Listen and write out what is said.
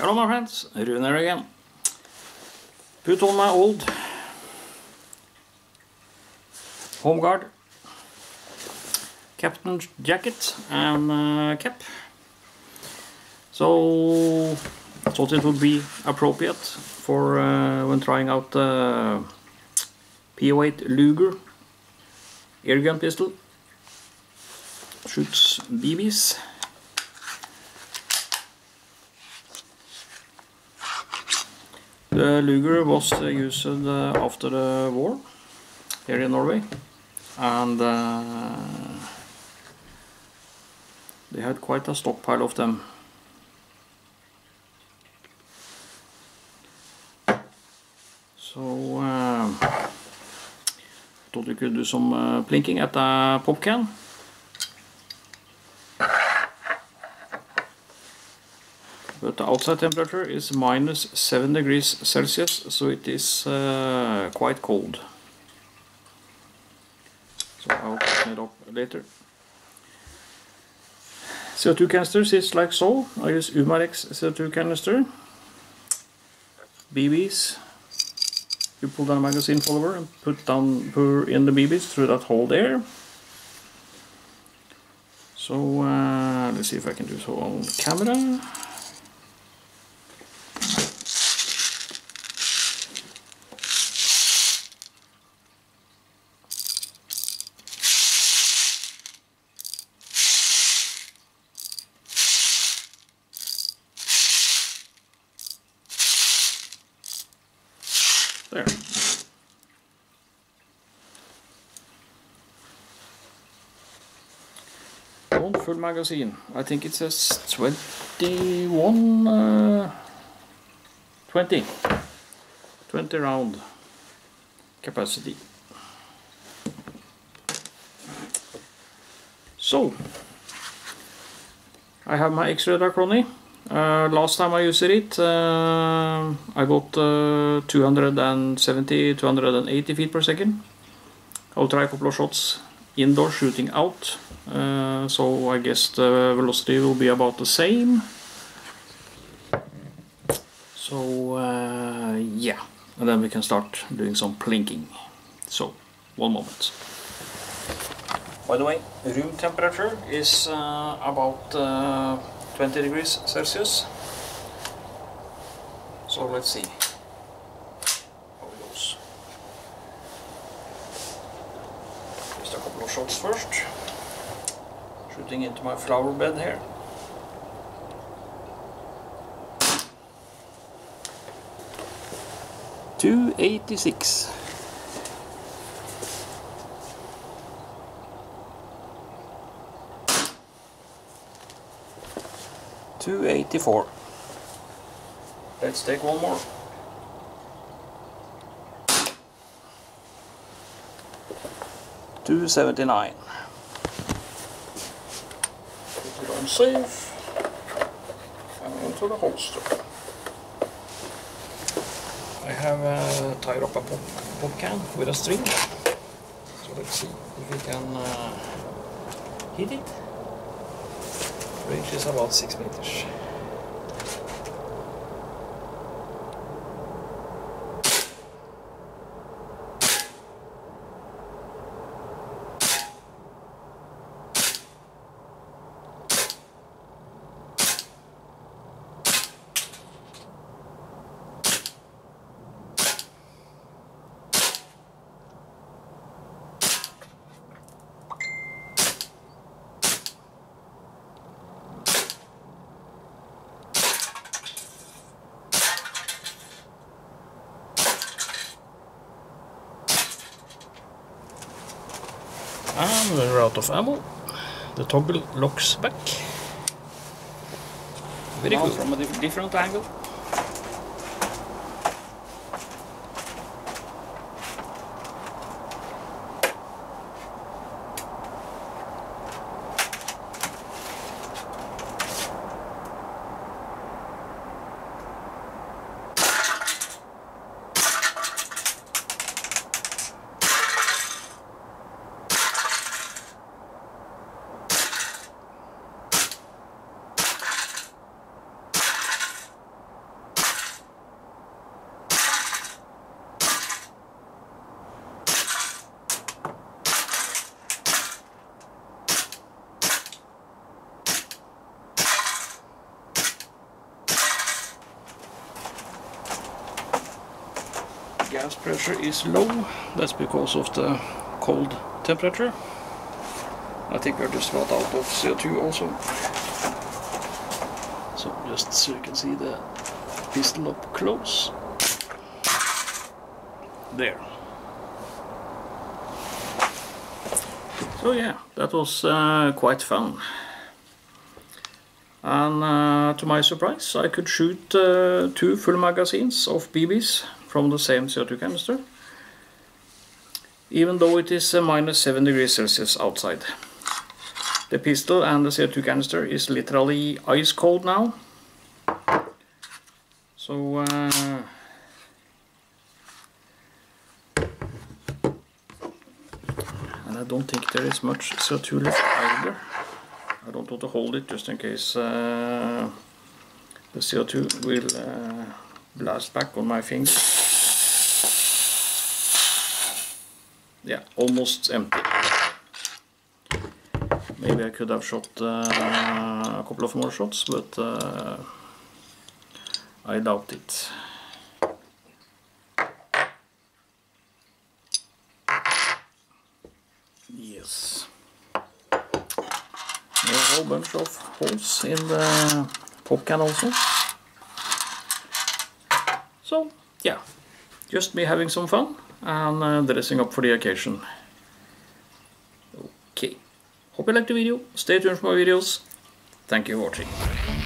Hello my friends, Rune here again. Put on my old home guard captain jacket and uh, cap. So I thought it would be appropriate for uh, when trying out the P08 Luger airgun pistol. Shoots BBs. The Luger was used after the war here in Norway and uh, they had quite a stockpile of them. So uh, thought we could do some uh, plinking at a pop can. But the outside temperature is minus 7 degrees Celsius, so it is uh, quite cold. So I'll open it up later. CO2 canisters is like so. I use Umarex CO2 canister. BBs. You pull down a magazine follower and put down pour in the BBs through that hole there. So uh, let's see if I can do so on camera. There. One full magazine. I think it says 21, uh, 20. 20 round capacity. So, I have my X-ray Diachrony. Uh, last time I used it, uh, I got uh, 270, 280 feet per second. I'll try a couple of shots indoor shooting out, uh, so I guess the velocity will be about the same. So uh, yeah, and then we can start doing some plinking. So, one moment. By the way, room temperature is uh, about 20 degrees Celsius. So let's see. Just a couple of shots first. Shooting into my flower bed here. Two eighty six. Two eighty four. Let's take one more. Two seventy nine. Put it on safe and into the holster. I have uh, tied up a pop, pop can with a string. So let's see if we can uh, hit it. Range is about six meters. And we're out of ammo. The toggle locks back. Very Now good. from a different angle. Gas pressure is low. That's because of the cold temperature. I think we're just about out of CO2 also. So just so you can see the pistol up close. There. So yeah, that was uh, quite fun. And uh, to my surprise, I could shoot uh, two full magazines of BBs from the same CO2 canister. Even though it is uh, minus 7 degrees Celsius outside. The pistol and the CO2 canister is literally ice cold now. So uh, and I don't think there is much CO2 left either. I don't want to hold it just in case uh, the CO2 will uh, blast back on my finger. Yeah, almost empty. Maybe I could have shot uh, a couple of more shots, but uh, I doubt it. Yes. There are a whole bunch of holes in the pop can also. So, yeah, just me having some fun and uh, dressing up for the occasion. Okay, hope you liked the video, stay tuned for more videos, thank you for watching.